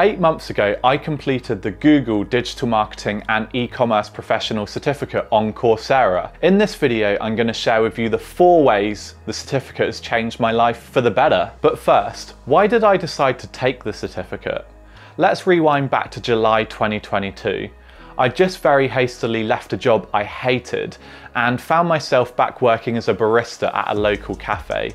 Eight months ago, I completed the Google Digital Marketing and E-Commerce Professional Certificate on Coursera. In this video, I'm going to share with you the four ways the certificate has changed my life for the better. But first, why did I decide to take the certificate? Let's rewind back to July 2022. I just very hastily left a job I hated and found myself back working as a barista at a local cafe.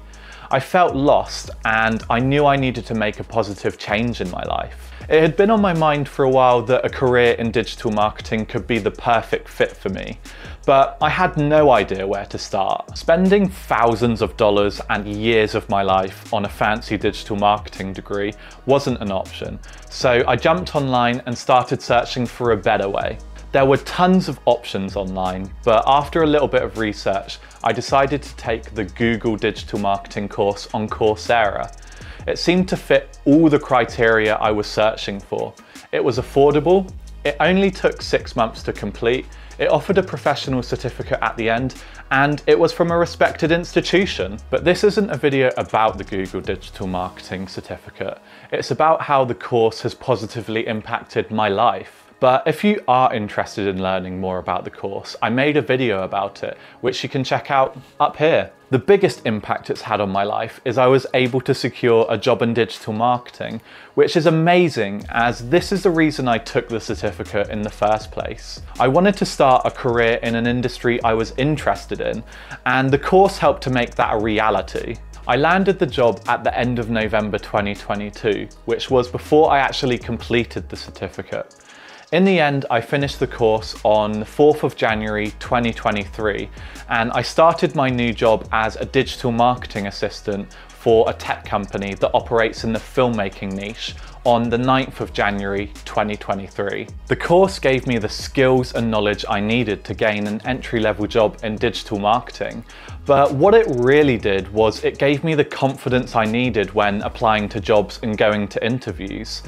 I felt lost and I knew I needed to make a positive change in my life. It had been on my mind for a while that a career in digital marketing could be the perfect fit for me, but I had no idea where to start. Spending thousands of dollars and years of my life on a fancy digital marketing degree wasn't an option, so I jumped online and started searching for a better way. There were tons of options online, but after a little bit of research, I decided to take the Google Digital Marketing course on Coursera. It seemed to fit all the criteria I was searching for. It was affordable, it only took six months to complete, it offered a professional certificate at the end, and it was from a respected institution. But this isn't a video about the Google Digital Marketing Certificate. It's about how the course has positively impacted my life. But if you are interested in learning more about the course, I made a video about it, which you can check out up here. The biggest impact it's had on my life is I was able to secure a job in digital marketing, which is amazing as this is the reason I took the certificate in the first place. I wanted to start a career in an industry I was interested in, and the course helped to make that a reality. I landed the job at the end of November 2022, which was before I actually completed the certificate. In the end, I finished the course on the 4th of January 2023, and I started my new job as a digital marketing assistant for a tech company that operates in the filmmaking niche on the 9th of January 2023. The course gave me the skills and knowledge I needed to gain an entry level job in digital marketing, but what it really did was it gave me the confidence I needed when applying to jobs and going to interviews.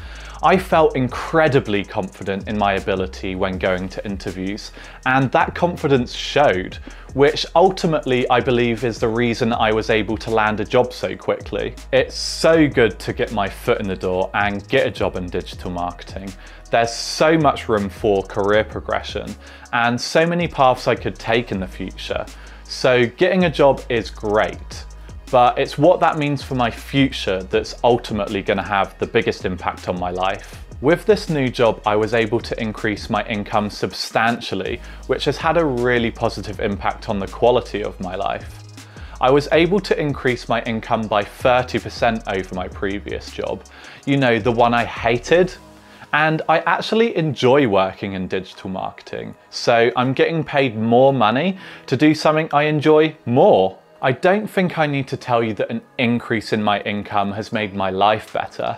I felt incredibly confident in my ability when going to interviews, and that confidence showed, which ultimately I believe is the reason I was able to land a job so quickly. It's so good to get my foot in the door and get a job in digital marketing. There's so much room for career progression and so many paths I could take in the future. So getting a job is great but it's what that means for my future that's ultimately going to have the biggest impact on my life. With this new job, I was able to increase my income substantially, which has had a really positive impact on the quality of my life. I was able to increase my income by 30% over my previous job. You know, the one I hated, and I actually enjoy working in digital marketing. So I'm getting paid more money to do something I enjoy more. I don't think I need to tell you that an increase in my income has made my life better,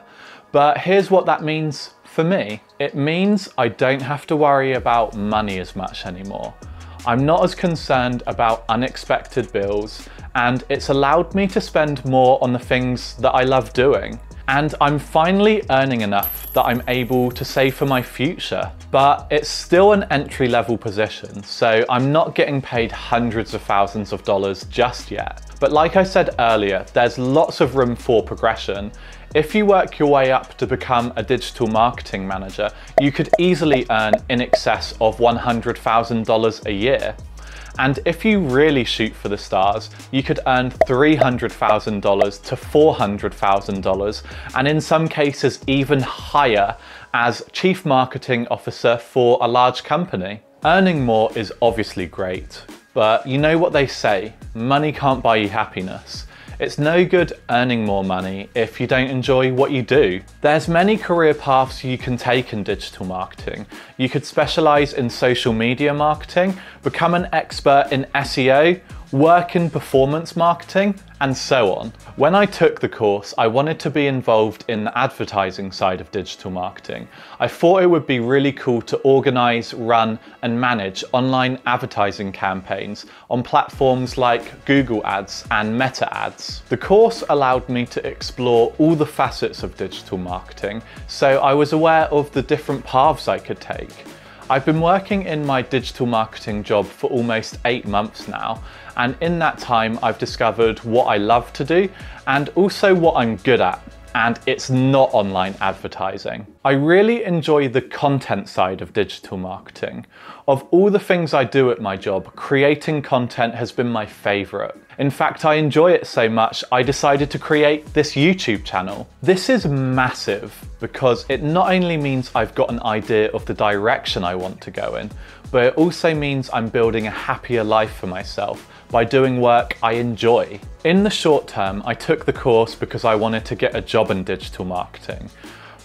but here's what that means for me. It means I don't have to worry about money as much anymore. I'm not as concerned about unexpected bills, and it's allowed me to spend more on the things that I love doing. And I'm finally earning enough that I'm able to save for my future. But it's still an entry level position, so I'm not getting paid hundreds of thousands of dollars just yet. But like I said earlier, there's lots of room for progression. If you work your way up to become a digital marketing manager, you could easily earn in excess of $100,000 a year. And if you really shoot for the stars, you could earn $300,000 to $400,000, and in some cases even higher as Chief Marketing Officer for a large company. Earning more is obviously great, but you know what they say, money can't buy you happiness. It's no good earning more money if you don't enjoy what you do. There's many career paths you can take in digital marketing. You could specialize in social media marketing, become an expert in SEO, work in performance marketing, and so on. When I took the course, I wanted to be involved in the advertising side of digital marketing. I thought it would be really cool to organize, run, and manage online advertising campaigns on platforms like Google Ads and Meta Ads. The course allowed me to explore all the facets of digital marketing, so I was aware of the different paths I could take. I've been working in my digital marketing job for almost eight months now, and in that time I've discovered what I love to do and also what I'm good at. And it's not online advertising. I really enjoy the content side of digital marketing. Of all the things I do at my job, creating content has been my favourite. In fact, I enjoy it so much, I decided to create this YouTube channel. This is massive because it not only means I've got an idea of the direction I want to go in, but it also means I'm building a happier life for myself by doing work I enjoy. In the short term, I took the course because I wanted to get a job in digital marketing.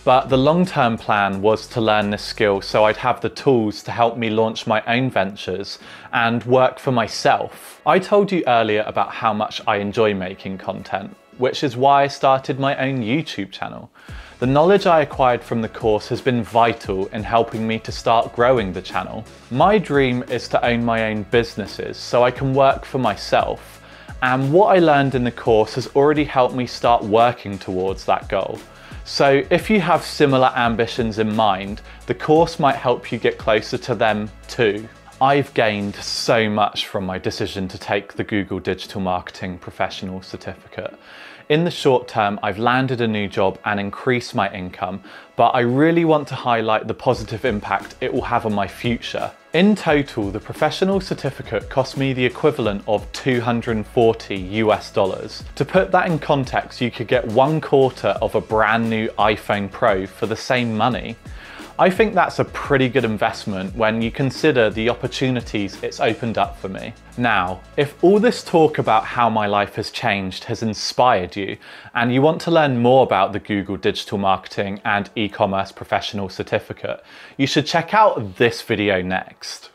But the long term plan was to learn this skill so I'd have the tools to help me launch my own ventures and work for myself. I told you earlier about how much I enjoy making content, which is why I started my own YouTube channel. The knowledge I acquired from the course has been vital in helping me to start growing the channel. My dream is to own my own businesses so I can work for myself. And what I learned in the course has already helped me start working towards that goal. So if you have similar ambitions in mind, the course might help you get closer to them too. I've gained so much from my decision to take the Google Digital Marketing Professional Certificate. In the short term, I've landed a new job and increased my income, but I really want to highlight the positive impact it will have on my future. In total, the professional certificate cost me the equivalent of 240 US dollars. To put that in context, you could get one quarter of a brand new iPhone Pro for the same money. I think that's a pretty good investment when you consider the opportunities it's opened up for me. Now, if all this talk about how my life has changed has inspired you, and you want to learn more about the Google Digital Marketing and E-Commerce Professional Certificate, you should check out this video next.